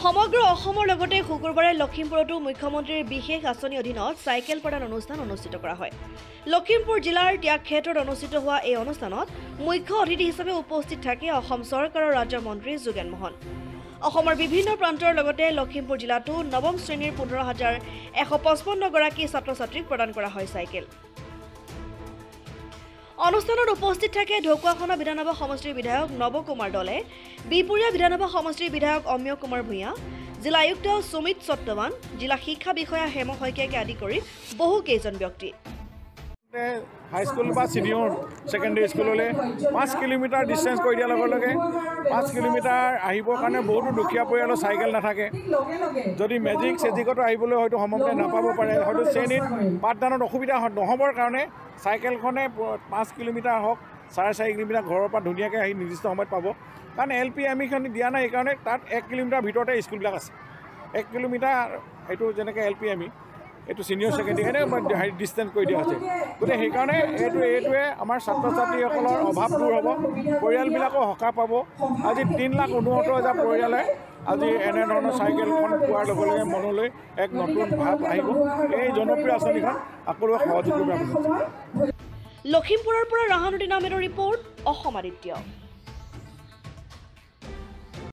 সমগ্ৰ অসমৰ লগতে শুকুৰবাৰে লখিমপুৰতো মুখ্যমন্ত্ৰীৰ বিশেষ আঁচনিৰ অধীনত চাইকেল প্ৰদান অনুষ্ঠান অনুষ্ঠিত কৰা হয়। লখিমপুৰ জিলাৰ ত্যাগক্ষেত্ৰত অনুষ্ঠিত হোৱা এই অনুষ্ঠানত মুখ্য অতিথি হিচাপে উপস্থিত থাকে অসম চৰকাৰৰ ৰাজ্যৰ মন্ত্ৰী যোগেন মোহন। অসমৰ বিভিন্ন প্ৰান্তৰ লগতে লখিমপুৰ জিলাতো নৱম শ্ৰেণীৰ পোন্ধৰ হাজাৰ এশ পঁচপন্নগৰাকী ছাত্ৰ ছাত্ৰীক প্ৰদান কৰা হয় চাইকেল। অনুষ্ঠানত উপস্থিত থাকে ঢকুৱাখনা বিধানসভা সমষ্টিৰ বিধায়ক নৱ কুমাৰ দলে বিপুৰীয়া বিধানসভা সমষ্টিৰ বিধায়ক অমিয় কুমাৰ ভূঞা জিলা আয়ুক্ত সুমিত সত্যৱান জিলা শিক্ষা বিষয়া হেম শইকীয়াকে আদি কৰি বহু কেইজন ব্যক্তি। হাইস্কুল বা ছিনিয়ৰ ছেকেণ্ডেৰী স্কুললৈ পাঁচ কিলোমিটাৰ ডিষ্টেঞ্চ কৰি দিয়াৰ লগে লগে পাঁচ কিলোমিটাৰ আহিবৰ কাৰণে বহুতো দুখীয়া পৰিয়ালৰ চাইকেল নাথাকে। যদি মেজিক চেজিকতো আহিবলৈ হয়তো সময়মতে নাপাব পাৰে হয়তো শ্ৰেণীত পাঠদানত অসুবিধা নহ'বৰ কাৰণে চাইকেলখনে পাঁচ কিলোমিটাৰ হওক চাৰে চাৰি কিলোমিটাৰ ঘৰৰ পৰা ধুনীয়াকৈ আহি নিৰ্দিষ্ট সময়ত পাব। কাৰণ এল পি এম ইখন দিয়া নাই সেইকাৰণে তাত এক কিলোমিটাৰ ভিতৰতে স্কুলবিলাক আছে। এক কিলোমিটাৰ এইটো যেনেকৈ এল পি এম এইটো ছিনিয়ৰ ছেকেণ্ডেৰী এনে হেৰি ডিষ্টেঞ্চ কৰি দিয়া হৈছে। গতিকে সেইকাৰণে এইটো এইটোৱে আমাৰ ছাত্ৰ ছাত্ৰীসকলৰ অভাৱ দূৰ হ'ব পৰিয়ালবিলাকো সকাহ পাব। আজি তিনি লাখ ঊনসত্তৰ হাজাৰ পৰিয়ালে আজি এনেধৰণৰ চাইকেলখন পোৱাৰ লগে লগে মনলৈ এক নতুন ভাৱ আহিব। এই জনপ্ৰিয় আঁচনিখন এবাৰ সহযোগ লখিমপুৰৰ পৰা ৰাহানুদ্দিন আহমেদৰ ৰিপৰ্ট অসম আদিত্য।